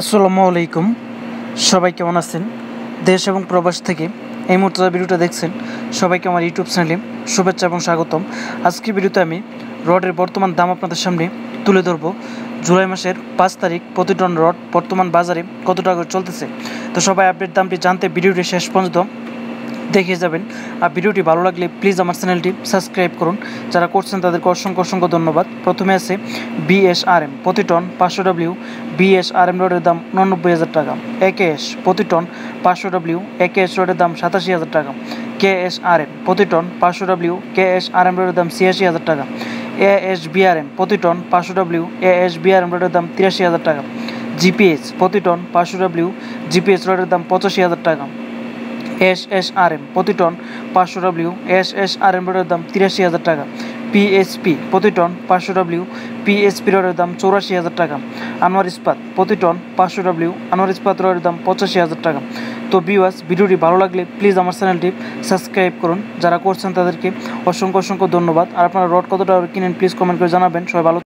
আসসালামু আলাইকুম। সবাই কেমন আছেন? দেশ এবং প্রবাস থেকে এই মুহূর্তে ভিডিওটা দেখছেন, সবাইকে আমার ইউটিউব চ্যানেলে শুভেচ্ছা এবং স্বাগতম। আজকের ভিডিওতে আমি রডের বর্তমান দাম আপনাদের সামনে তুলে ধরবো। জুলাই মাসের পাঁচ তারিখ, প্রতি টন রড বর্তমান বাজারে কত টাকা চলতেছে? তো সবাই আপডেট দামটি জানতে ভিডিওটি শেষ পর্যন্ত দেখে যাবেন। আর ভিডিওটি ভালো লাগলে প্লিজ আমার চ্যানেলটি সাবস্ক্রাইব করুন। যারা করছেন তাদেরকে অসংখ্য অসংখ্য ধন্যবাদ। প্রথমে আছে বিএসআরএম প্রতি টন পাঁচশো ডাব্লিউ বিএসআরএম রোডের দাম উননব্বই হাজার টাকা। একেএস প্রতি টন পাঁচশো ডাব্লিউ একেএস রোডের দাম সাতাশি হাজার টাকা। কেএসআরএম প্রতি টন পাঁচশো ডাব্লিউ কেএসআরএম রোডের দাম ছিয়াশি হাজার টাকা। এএস বিআরএম প্রতি টন পাঁচশো ডাব্লিউ এএস বিআরএম রোডের দাম তিরাশি হাজার টাকা। জিপিএস প্রতি টন পাঁচশো ডাব্লিউ জিপিএস রোডের দাম পঁচাশি হাজার টাকা। এস এস আর এম প্রতি টন পাঁচশো W S S R M রোডের দাম তিরাশি হাজার টাকা। পিএসপি প্রতি টন পাঁচশো ডাব্লিউ পিএসপি রোডের দাম চৌরাশি হাজার টাকা। আনোয়ার ইস্পাত প্রতি টন পাঁচশো ডাব্লিউ আনোয়ার ইস্পাত রোডের দাম পঁচাশি হাজার টাকা। তো বিওয়াস ভিডিওটি ভালো লাগলে প্লিজ আমার চ্যানেলটি সাবস্ক্রাইব করুন। যারা করছেন তাদেরকে অসংখ্য অসংখ্য ধন্যবাদ। আর আপনারা রড কতটা কিনেন প্লিজ কমেন্ট করে জানাবেন। সবাই ভালো